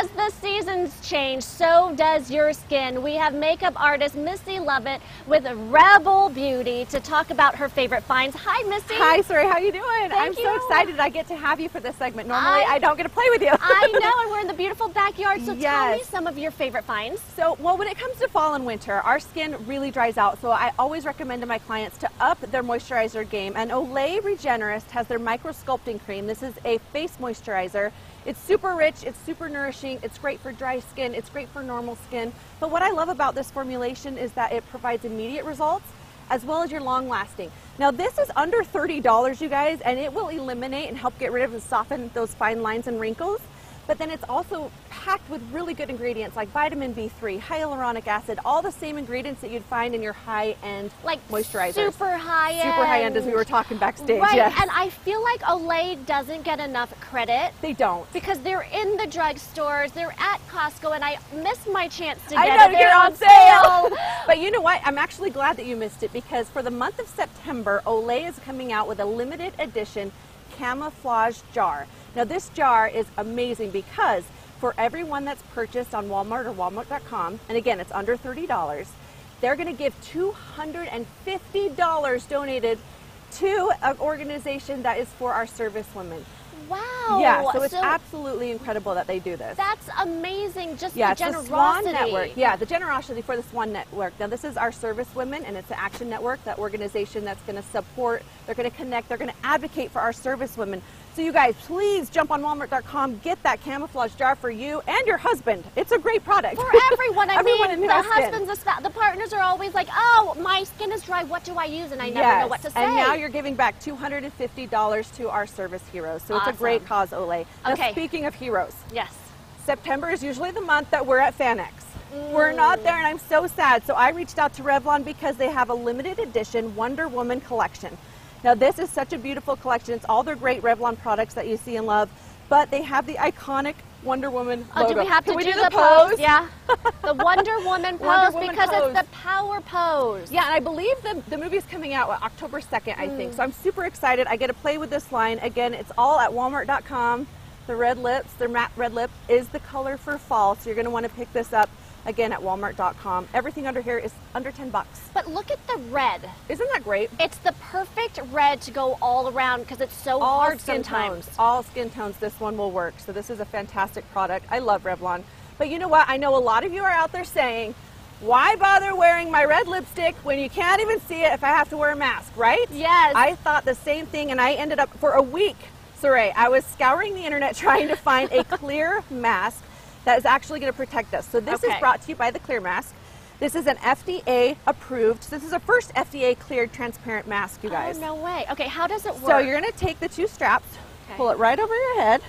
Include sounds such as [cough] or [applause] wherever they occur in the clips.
As the seasons change, so does your skin. We have makeup artist Missy Lovett with Rebel Beauty to talk about her favorite finds. Hi, Missy. Hi, Surae. How you doing? Thank I'm you. so excited I get to have you for this segment. Normally, I- I, don't get to play with you. I [laughs] know, and we're in the beautiful backyard, so tell me some of your favorite finds. So, well, when it comes to fall and winter, our skin really dries out. So, I always recommend to my clients to up their moisturizer game. And Olay Regenerist has their micro sculpting cream. This is a face moisturizer. It's super rich, it's super nourishing, it's great for dry skin, it's great for normal skin. But what I love about this formulation is that it provides immediate results as well as your long lasting. Now, this is under $30, you guys, and it will eliminate and help get rid of and soften those fine lines and wrinkles. But then it's also packed with really good ingredients like vitamin B3, hyaluronic acid, all the same ingredients that you'd find in your high end Like moisturizers. super high end. Super high end as we were talking backstage. Right, yes. and I feel like Olay doesn't get enough credit they don't. because they're in the drugstores, they're at Costco, and I missed my chance to I get know it. you're They're on sale. [laughs] [laughs] but you know what? I'm actually glad that you missed it because for the month of September, Olay is coming out with a limited edition camouflage jar. Now this jar is amazing because for everyone that's purchased on Walmart or Walmart.com, and again it's under $30, they're going to give $250 donated to an organization that is for our service women. Wow. yeah, so it's absolutely incredible that they do this. That's amazing. Just Yeah, the generosity. the Swan Network. Yeah, the generosity for the Swan Network. Now, this is our service women, and it's the Action Network, that organization that's going to support, they're going to connect, they're going to advocate for our service women. So, you guys, please jump on Walmart.com, get that camouflage jar for you and your husband. It's a great product. For everyone, I [laughs] Everyone mean, in the husbands, spa- the are always like, "Oh, my skin is dry. What do I use?" And I never know what to say. And now you're giving back $250 to our service heroes. So, it's a great cause, Olay. Now, Okay. speaking of heroes, yes. September is usually the month that we're at FanX. We're not mm. there, and I'm so sad. So I reached out to Revlon because they have a limited edition Wonder Woman collection. Now, this is such a beautiful collection. It's all their great Revlon products that you see and love, but they have the iconic Wonder Woman Oh, do we have Can to we do, do the pose? Yeah. [laughs] The Wonder Woman pose Wonder Woman because pose. it's the power pose. Yeah, and I believe the, the movie's coming out October 2nd, I Mm. think. So I'm super excited. I get to play with this line. Again, it's all at walmart.com. The red lips, their matte red lip, is the color for fall. So you're going to want to pick this up again at walmart.com. Everything under here is under 10 bucks. But look at the red. Isn't that great? It's the perfect red to go all around because it's so all hard skin sometimes. tones. All skin tones. This one will work. So this is a fantastic product. I love Revlon. But you know what? I know a lot of you are out there saying, why bother wearing my red lipstick when you can't even see it if I have to wear a mask, right? Yes. I thought the same thing, and I ended up for a week, Surae, I was scouring the internet [laughs] trying to find a clear mask that is actually going to protect us. So this Okay. is brought to you by the Clear Mask. This is an FDA approved. This is a first FDA cleared transparent mask, you guys. Oh, no way. Okay, how does it work? So you're going to take the two straps, Okay. pull it right over your head,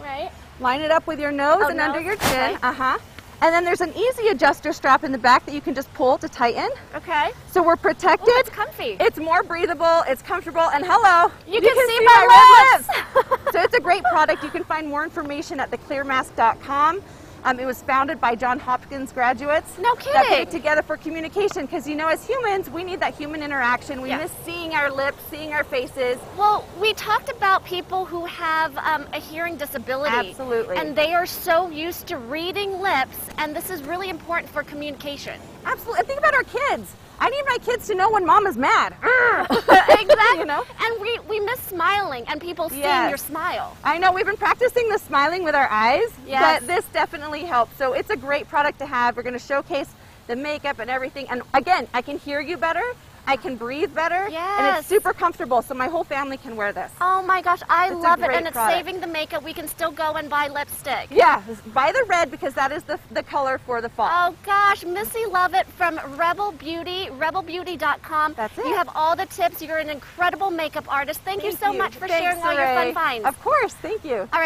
right. line it up with your nose Oh, and under your chin. okay. Uh huh. And then there's an easy adjuster strap in the back that you can just pull to tighten. Okay. So we're protected. Ooh, it's comfy. It's more breathable, it's comfortable, and hello, You can see my red lips. so [laughs] it's a great product. You can find more information at theclearmask.com. Um, it was founded by John Hopkins graduates. No That put it together for communication because you know, as humans, we need that human interaction. We Yeah. miss seeing our lips, seeing our faces. Well, we talked about people who have um, a hearing disability. Absolutely. And they are so used to reading lips, and this is really important for communication. Absolutely. Think about our kids. I need my kids to know when mom is mad. [laughs] exactly. You know? And we, we miss smiling and people seeing Yes. your smile. I know we've been practicing the smiling with our eyes, Yes. but this definitely helps. So it's a great product to have. We're going to showcase the makeup and everything. And again, I can hear you better. I can breathe better. And it's super comfortable, so my whole family can wear this. Oh my gosh, I It's love it. And it's product. saving the makeup. We can still go and buy lipstick. Yeah, buy the red because that is the, the color for the fall. Oh gosh, Missy Lovett from Rebel Beauty, rebelbeauty.com. That's it. You have all the tips. You're an incredible makeup artist. Thank, you Thank so much for Thanks, sharing all your fun finds. Of course, thank you. All right.